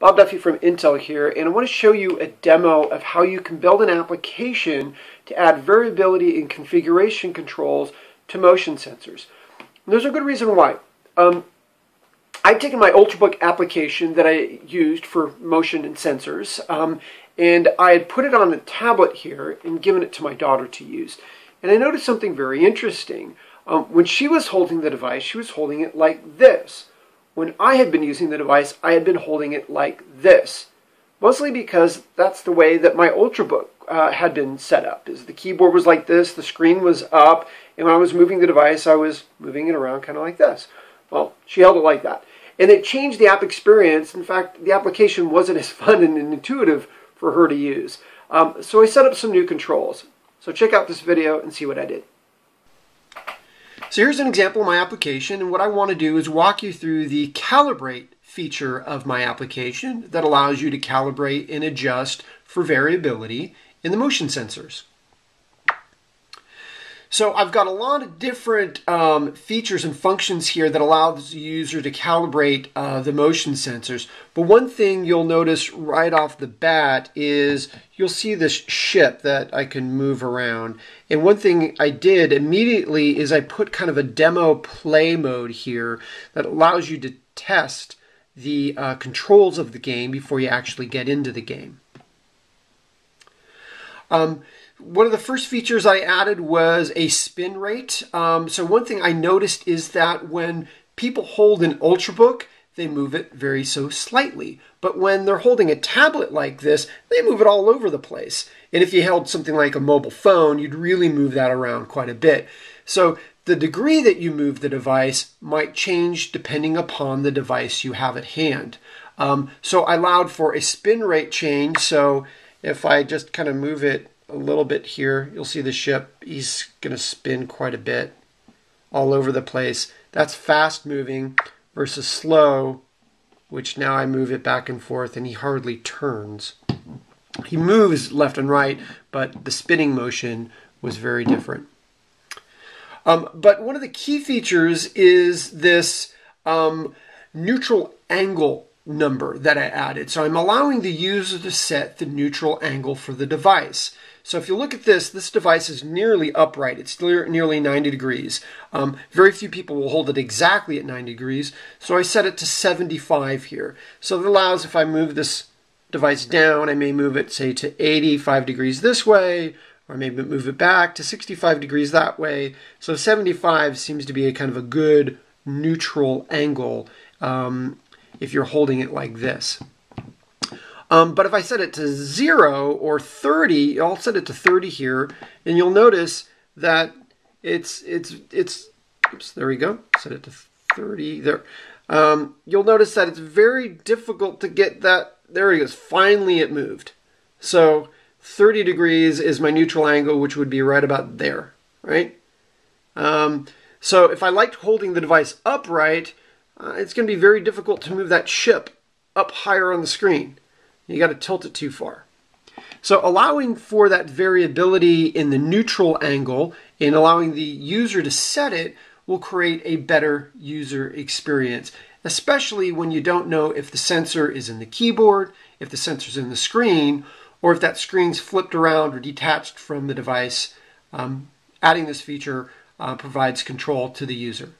Bob Duffy from Intel here, and I want to show you a demo of how you can build an application to add variability in configuration controls to motion sensors. And there's a good reason why. Um, I've taken my Ultrabook application that I used for motion and sensors, um, and I had put it on a tablet here and given it to my daughter to use. And I noticed something very interesting. Um, when she was holding the device, she was holding it like this. When I had been using the device, I had been holding it like this. Mostly because that's the way that my Ultrabook uh, had been set up. Is the keyboard was like this, the screen was up, and when I was moving the device, I was moving it around kind of like this. Well, she held it like that. And it changed the app experience. In fact, the application wasn't as fun and intuitive for her to use. Um, so I set up some new controls. So check out this video and see what I did. So here's an example of my application, and what I want to do is walk you through the calibrate feature of my application that allows you to calibrate and adjust for variability in the motion sensors. So I've got a lot of different um, features and functions here that allow the user to calibrate uh, the motion sensors. But one thing you'll notice right off the bat is you'll see this ship that I can move around. And one thing I did immediately is I put kind of a demo play mode here that allows you to test the uh, controls of the game before you actually get into the game. Um, one of the first features I added was a spin rate. Um, so one thing I noticed is that when people hold an Ultrabook, they move it very so slightly. But when they're holding a tablet like this, they move it all over the place. And if you held something like a mobile phone, you'd really move that around quite a bit. So the degree that you move the device might change depending upon the device you have at hand. Um, so I allowed for a spin rate change. So if I just kind of move it a little bit here. You'll see the ship. He's going to spin quite a bit all over the place. That's fast moving versus slow, which now I move it back and forth and he hardly turns. He moves left and right, but the spinning motion was very different. Um, but one of the key features is this um, neutral angle number that I added. So I'm allowing the user to set the neutral angle for the device. So if you look at this, this device is nearly upright. It's nearly 90 degrees. Um, very few people will hold it exactly at 90 degrees, so I set it to 75 here. So it allows, if I move this device down, I may move it, say, to 85 degrees this way, or maybe move it back to 65 degrees that way. So 75 seems to be a kind of a good neutral angle um, if you're holding it like this. Um, but if I set it to zero or 30, I'll set it to 30 here, and you'll notice that it's, it's, it's, oops, there we go, set it to 30 there. Um, you'll notice that it's very difficult to get that, there he goes, finally it moved. So 30 degrees is my neutral angle, which would be right about there, right? Um, so if I liked holding the device upright, uh, it's going to be very difficult to move that ship up higher on the screen. You got to tilt it too far. So allowing for that variability in the neutral angle and allowing the user to set it will create a better user experience, especially when you don't know if the sensor is in the keyboard, if the sensor's in the screen, or if that screen's flipped around or detached from the device. Um, adding this feature uh, provides control to the user.